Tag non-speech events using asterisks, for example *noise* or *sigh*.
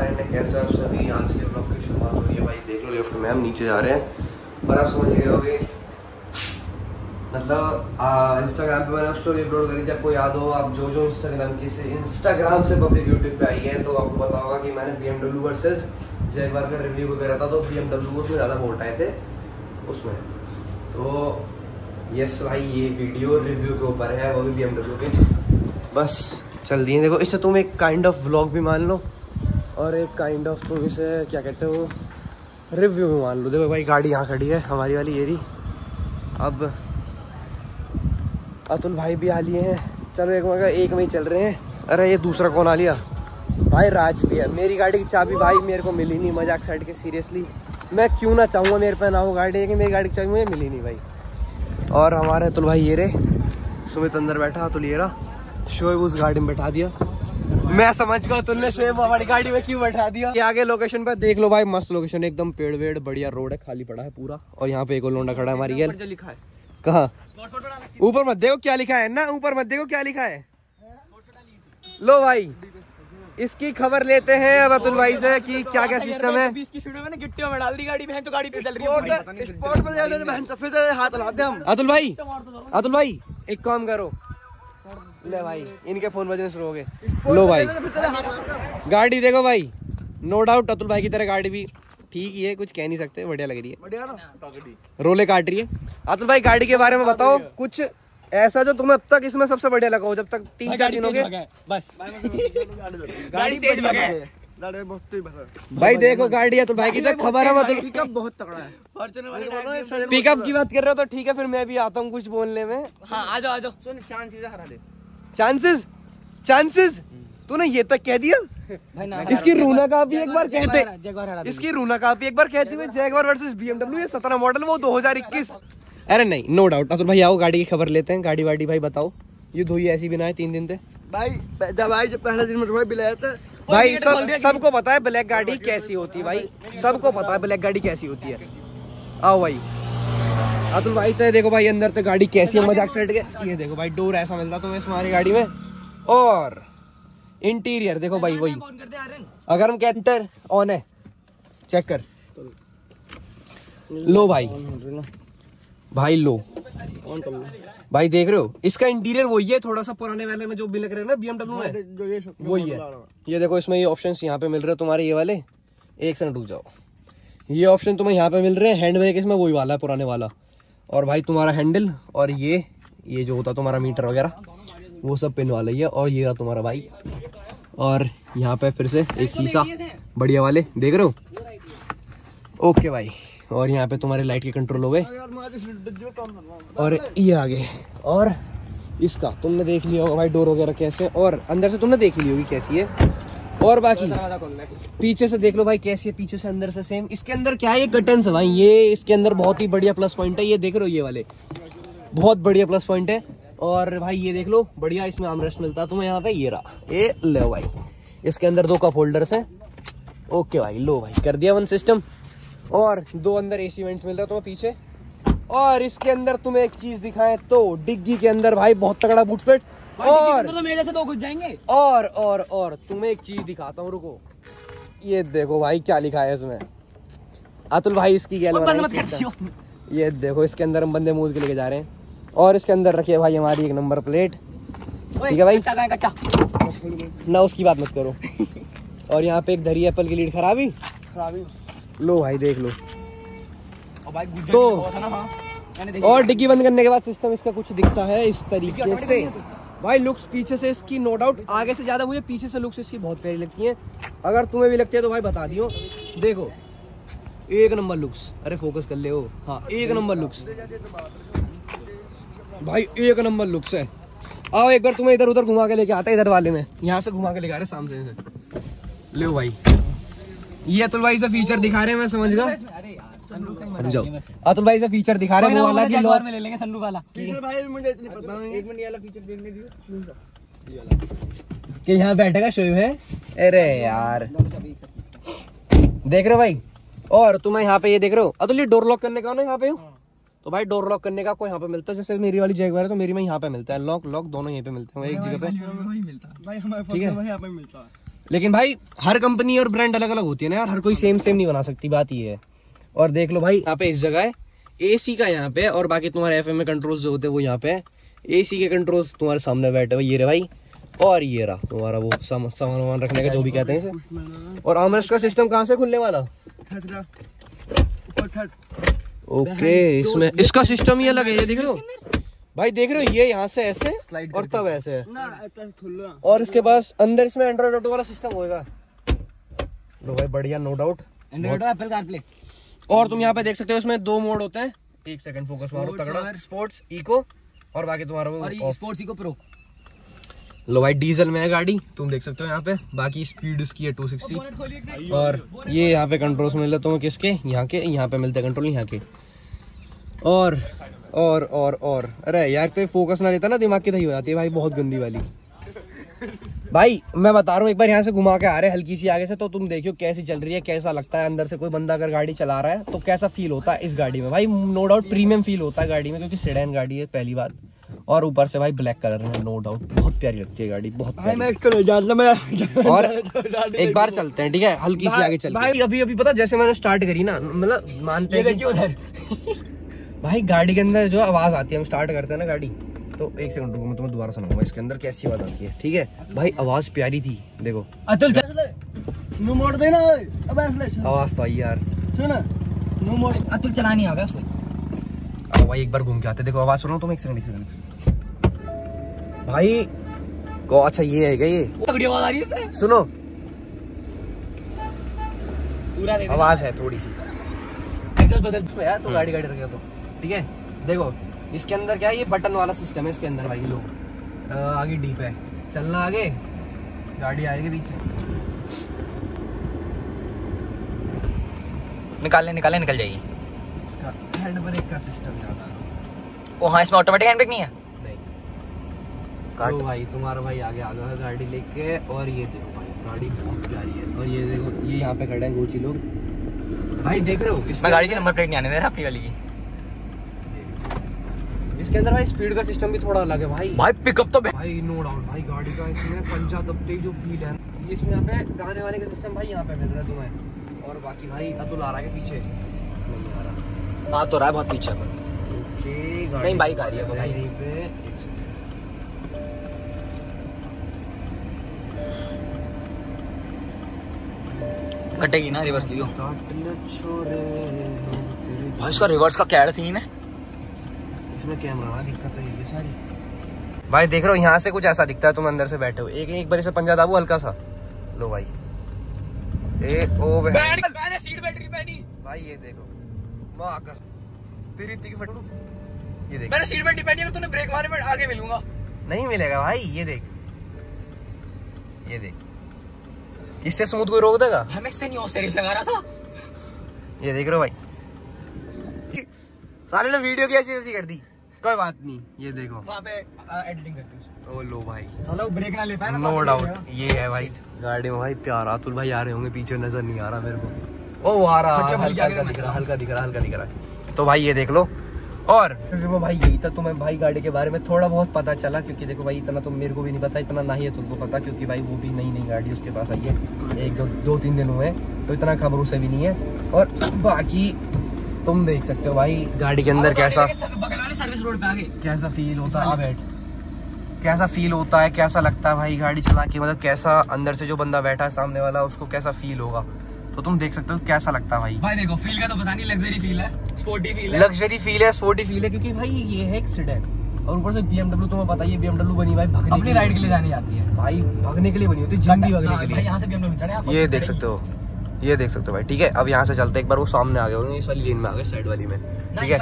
And कैसे आप सभी आज के ब्लॉग की शुरुआत हो रही है? भाई देख लो, लिफ्ट में हम नीचे जा रहे हैं। और आप समझ गए होगे मतलब इंस्टाग्राम पे मैंने स्टोरी अपलोड करी थी, आपको याद हो, आप जो जो इंस्टाग्राम की से इंस्टाग्राम से पब्लिक यूट्यूब पे आई है तो आपको पता होगा कि मैंने बी एमडब्ल्यू वर्सेज जैगवार का रिव्यू करा था तो बी एमडब्ल्यू उसमें ज़्यादा वोट आए थे, उसमें। तो यस भाई, ये वीडियो रिव्यू के ऊपर है, वो भी बी के। बस, चल दिए। देखो इससे तुम एक काइंड ऑफ़ व्लॉग भी मान लो। और एक काइंड ऑफ़ तुम इसे क्या कहते हो रिव्यू भी मान लो। देखो भाई, गाड़ी यहाँ खड़ी है, हमारी वाली रही अब अतुल भाई भी आ लिए हैं। चलो एक मगर एक में ही चल रहे हैं। अरे, ये दूसरा कौन आ लिया? भाई, राज भी है। मेरी गाड़ी की चाबी भाई मेरे को मिली नहीं, मज़ाक साइड के सीरियसली मैं क्यों ना चाहूँगा मेरे पे ना हो गाड़ी, लेकिन मेरी गाड़ी की चाबी मुझे मिली नहीं भाई। और हमारे अतुल भाई, ये रे सुमित अंदर बैठा, अतुल ये रहा। शोएब उस गाड़ी में बैठा दिया। मैं समझ गया तुमने शोएब हमारी गाड़ी में क्यों बैठा दिया? ये आगे लोकेशन पे देख लो भाई मस्त लोकेशन एकदम पेड़ वेड़ बढ़िया रोड है खाली पड़ा है पूरा। और यहाँ पे एक और लोंडा खड़ा है हमारी ये लिखा है। कहा? ऊपर मत देखो क्या लिखा है ना ऊपर मत देखो क्या लिखा है। लो भाई इसकी खबर लेते हैं अब अतुल भाई से कि क्या क्या सिस्टम है। तो तो अतुल भाई। अतुल भाई एक काम करो ले भाई इनके फ़ोन बजने शुरू हो गए। लो भाई। गाड़ी देखो भाई नो डाउट अतुल भाई की तरह गाड़ी भी ठीक ही है कुछ कह नहीं सकते बढ़िया लग रही है। बढ़िया ना? रोले काट रही है। अतुल भाई गाड़ी के बारे में बताओ कुछ ऐसा जो तुम्हें अब तक इसमें सबसे बढ़िया लगा हो जब तक तीन चार दिन हो गए बस गाड़ी तेज भगे भाई देखो गाड़ी अतुल भाई की तो खबर है पिकअप बहुत तगड़ा है। पिकअप की बात कर रहे हो तो ठीक है फिर मैं भी आता हूँ कुछ बोलने में। हाँ आ जाओ आ जाओ। सुन चाँद सीधा हरा दे। चांसेस चांसेस तूने ये तक कह दिया? भाई ना इसकी रूना का भी एक बार कहते जगवार हरा दे। इसकी रूना का भी एक बार कहती हुई जैगवार वर्सेस बीएमडब्ल्यू ये सत्रह मॉडल वो 2021 अरे नहीं नो डाउट अतुल भाई आओ गाड़ी की खबर लेते हैं। गाड़ी वाड़ी भाई बताओ। ये धोई ऐसी बिना है तीन दिन थे भाई जब आई जब पहले दिन में बिलाया था भाई सब सबको पता है ब्लैक गाड़ी कैसी होती है भाई। सबको पता है ब्लैक गाड़ी कैसी होती है। आओ भाई। अतुल भाई तो देखो भाई अंदर तो गाड़ी कैसी है मज़ाक सेट के ये देखो भाई डोर ऐसा मिलता तुम्हें तुम्हारी गाड़ी में। और इंटीरियर देखो भाई वही। अगर हम कहते ऑन है। चेक कर। लो भाई। भाई लो। भाई देख रहे हो? इसका इंटीरियर वही है थोड़ा सा पुराने वाले में जो भी लग रहे हैं ना बीएमडब्ल्यू में। जो वही है। ये देखो इसमें ये ऑप्शन यहाँ पे मिल रहे हैं तुम्हारे ये वाले। एक सेकंड रुक जाओ। ये ऑप्शन तुम्हें यहाँ पे मिल रहे हैं हैंड ब्रेक इसमें वही वाला है पुराने वाला। और भाई तुम्हारा हैंडल और ये ये जो होता तुम्हारा मीटर वगैरह, वो सब पिन वाला ही है और ये रहा तुम्हारा भाई। और यहाँ पे फिर से एक शीशा बढ़िया वाले, देख रहे हो? ओके भाई, और यहाँ पे तुम्हारे लाइट के कंट्रोल हो गए। और ये आगे और इसका तुमने देख लिया होगा भाई डोर वगैरह कैसे, और अंदर से तुमने देख ली होगी कैसी है। और बाकी? पीछे से देख लो भाई, कैसी है, पीछे से अंदर से सेम इसके अंदर क्या है ये कटन है भाई? ये इसके अंदर बहुत ही बढ़िया प्लस पॉइंट है। ये देख रहे हो ये वाले? बहुत बढ़िया प्लस पॉइंट है। और भाई, ये देख लो, बढ़िया इसमें आमरेस्ट मिलता है तुम्हें यहाँ पे। ये रहा। ये लो भाई। इसके अंदर दो कप होल्डर्स हैं। ओके भाई, लो भाई, कर दिया वन सिस्टम और दो अंदर एसी वेंट्स मिल रहा तुम्हें पीछे। और इसके अंदर तुम्हें एक चीज़ दिखाएँ तो डिग्गी के अंदर भाई, बहुत तगड़ा बूट स्पेट और तो मेरे से दो घुस जाएँगे। और और और तुम्हें एक चीज़ दिखाता हूँ रुको। ये देखो भाई क्या लिखा है इसमें। अतुल भाई इसकी गैल ये देखो इसके अंदर हम बंदे मूद के लेके जा रहे हैं। और इसके अंदर रखिए भाई हमारी एक नंबर प्लेट। ठीक है भाई? ना उसकी बात मत करो। और यहाँ पे एक धरी एप्पल की लीड खराबी? खराबी। लो भाई देख लो। और भाई तो- हाँ और डिग्गी बंद करने के बाद सिस्टम इसका कुछ दिखता है इस तरीके से। भाई लुक्स पीछे से इसकी नो डाउट आगे से ज़्यादा मुझे पीछे से लुक्स इसकी बहुत प्यारी लगती हैं। अगर तुम्हें भी लगती है तो भाई बता दियो। देखो, एक नंबर लुक्स अरे फोकस कर ले हो। एक नंबर लुक्स भाई, एक नंबर लुक्स है। आओ एक बार तुम्हें इधर उधर घुमा के लेके आता है, इधर वाले में। यहाँ से घुमा के लेके आ रहे सामने से। ले भाई। ये अतुल भाई से फीचर दिखा रहे हैं, मैं समझ गया। ही जाओ। अतुल भाई से फीचर दिखा रहे हैं वो वाला कि लॉक में ले लेंगे sunroof वाला। तीसरे भाई मुझे इतनी पता नहीं। एक मिनट ये वाला फीचर देखने दियो। कि यहाँ बैठेगा शोएब है? अरे यार। देख रहे हो भाई? और तुम्हें यहाँ पे ये देख रहे हो? अतुल ये डोर लॉक करने का ना यहाँ पे? हो। तो भाई डोर लॉक करने का आपको यहाँ पे मिलता है। जैसे मेरी वाली जैगवार है तो मेरी में यहाँ पे मिलता है। लॉक लॉक दोनों यहीं पे मिलते हैं एक जगह पे। भाई हमारे ठीक भाई यहाँ पे मिलता है। लेकिन भाई हर कंपनी और ब्रांड अलग अलग होती है ना यार। हर कोई सेम सेम नहीं बना सकती बात ये है। और देख लो भाई यहाँ पे इस जगह है। एसी का यहाँ पे है और बाकी तुम्हारे एफएम में कंट्रोल्स जो होते हैं वो यहाँ पे है। एसी के कंट्रोल्स तुम्हारे सामने बैठे हुए ये रहे भाई और ये रहा तुम्हारा वो साम- सामान वामान रखने का जो भी कहते हैं इसे। और आमरेस्ट का सिस्टम कहाँ से खुलने वाला? ओके इसमें इसका सिस्टम ही अलग है ये देख रहे हो? भाई देख रहे हो ये यहाँ से ऐसे और तब ऐसे है। ना ऐसा खुला। और इसके पास अंदर इसमें एंड्रॉइड ऑटो वाला सिस्टम होएगा। लो भाई बढ़िया no doubt Android Apple CarPlay और तुम यहाँ पे देख सकते हो इसमें दो मोड होते हैं। एक सेकंड फोकस मारो तगड़ा। स्पोर्ट्स इको और बाकी तुम्हारा वो। स्पोर्ट्स इको प्रो लो भाई डीजल में है गाड़ी तुम देख सकते हो यहाँ पे। बाकी स्पीड इसकी है 260 और ये यहाँ पे कंट्रोल्स मिल रहे तुम्हें किसके? यहाँ के यहाँ पे मिलते हैं कंट्रोल यहाँ के। और और और और। अरे यार तो ये फोकस ना लेता ना दिमाग की दही हो जाती है भाई बहुत गंदी वाली। भाई मैं बता रहा हूँ एक बार यहाँ से घुमा के आ रहे हैं हल्की सी आगे से तो तुम देखियो कैसी चल रही है कैसा लगता है अंदर से कोई बंदा अगर गाड़ी चला रहा है तो कैसा फील होता है इस गाड़ी में? भाई नो डाउट प्रीमियम फील होता है गाड़ी में क्योंकि सेडान गाड़ी है पहली बार और ऊपर से भाई ब्लैक कलर में नो डाउट बहुत प्यारी लगती है गाड़ी बहुत भाई प्यारी। मैं इसको मैं और *laughs* एक बार चलते हैं ठीक है? हल्की सी आगे चलते भाई अभी अभी पता जैसे मैंने स्टार्ट करी ना मतलब मानते हैं कि- देखिए उधर। *laughs* भाई गाड़ी के अंदर जो आवाज़ आती है हम स्टार्ट करते हैं ना गाड़ी। तो एक सेकंड रुको मैं तुम्हें दोबारा सुनाऊँगा। इसके अंदर कैसी आवाज़ आती है? ठीक है? भाई आवाज़ प्यारी थी देखो। अतुल चल। नु मोड़ देना ओए। अब ऐसे ले आवाज़ तो आई यार। सुन। नु मोड़। अतुल चलानी आ गया उसे। अब भाई एक बार घूम के आते देखो आवाज़ सुनो तुम एक सेकंड एक सेकंड भाई को अच्छा ये है क्या ये? तगड़ी आवाज़ आ रही है सुनो। पूरा आवाज़ है थोड़ी सी। बदल। उसमें यार तो गाड़ी गाड़ी रखेगा तो। ठीक है? देखो इसके अंदर क्या है ये बटन वाला सिस्टम है इसके अंदर भाई लोग। आगे डीप है। चलना आगे। गाड़ी आएगी पीछे। निकालने निकालने निकल जाएगी। इसका हैंड ब्रेक का सिस्टम ज़्यादा ओ हाँ इसमें ऑटोमेटिक हैंड ब्रेक नहीं है? नहीं। काट। तो भाई तुम्हारा भाई आगे आ गया गाड़ी लेके और ये देखो भाई गाड़ी बहुत प्यारी है। और ये देखो ये यहाँ पे खड़े हैं गोची लोग। भाई देख रहे हो इसके मैं गाड़ी की नंबर प्लेट नहीं आने दे रहा अपनी वाली की। इसके अंदर भाई स्पीड का सिस्टम भी थोड़ा अलग है भाई। भाई पिकअप तो भाई नो डाउट भाई गाड़ी का इसमें पंजा दबते ही जो फील है। ये इसमें यहाँ पे गाने वाले का सिस्टम भाई यहाँ पे मिल रहा है तुम्हें। और बाकी भाई अतुल आ रहा है पीछे। नहीं आ रहा आ तो रहा है बहुत पीछे। ओके नहीं, बाइक आ रही है भाई। यहीं पे एक सेकंड कटेगी ना रिवर्स लियो भाई इसका रिवर्स का क्या सीन है? इसमें कैमरा ना दिक्कत है ये सारी। भाई देख रहे हो यहाँ से कुछ ऐसा दिखता है तुम अंदर से बैठे हो। एक एक बार इसे पंजा दाबू हल्का सा। लो भाई। ए ओ मैंने सीट बेल्ट नहीं पहनी भाई ये देखो। माँ का तेरी इतनी फटू ये देख। मैंने सीट बेल्ट नहीं पहनी अगर तूने ब्रेक मारे मैं आगे मिलूँगा। नहीं मिलेगा भाई ये देख। ये देख। इससे स्मूथ कोई रोक देगा? हमें से नहीं सीरीज़ लगा रहा था। ये देख रहे हो भाई। साले ने वीडियो की ऐसी ऐसी कर दी। कोई बात नहीं ये देखो। वहाँ पे एडिटिंग करती हूँ ओ लो भाई। साला ब्रेक ना ले पाया ना तो डाउट ये है भाई। गाड़ी में भाई प्यार अतुल भाई आ रहे होंगे पीछे नज़र नहीं आ रहा मेरे को। ओ वो आ रहा हल्का हल्का दिख रहा हल्का दिख रहा हल्का दिख रहा तो भाई ये देख लो। और देखो भाई यही था तुम्हें भाई गाड़ी के बारे में थोड़ा बहुत पता चला क्योंकि देखो भाई इतना तो मेरे को भी नहीं पता इतना ना ही है तुमको पता क्योंकि भाई वो भी नई नई गाड़ी उसके पास आई है। एक दो दो तीन दिन हुए तो इतना खबर उसे भी नहीं है। और बाकी तुम देख सकते हो भाई गाड़ी के अंदर कैसा सर्विस रोड पे आ गए कैसा फील होता है बैठ। कैसा फील होता है कैसा लगता है भाई गाड़ी चला के? मतलब कैसा अंदर से जो बंदा बैठा है सामने वाला उसको कैसा फील होगा? तो तुम देख सकते हो कैसा लगता है भाई। भाई देखो फील का तो पता नहीं लग्जरी फील है स्पोर्टी फील है। लग्जरी फील है स्पोर्टी फील है क्योंकि भाई ये है एक सेडान और ऊपर से BMW तुम्हें पता ही है BMW बनी भाई भगने अपनी राइड के लिए जानी जाती है। भाई भगने के लिए बनी होती है ज़िंदगी भगने हाँ, के लिए यहाँ से लोग चढ़े ये देख सकते हो। ये देख सकते हो भाई, ठीक है? अब यहाँ से चलते एक बार वो सामने आ गए होंगे, इस वाली लेन में आ गए, साइड वाली में। ठीक है?